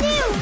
New!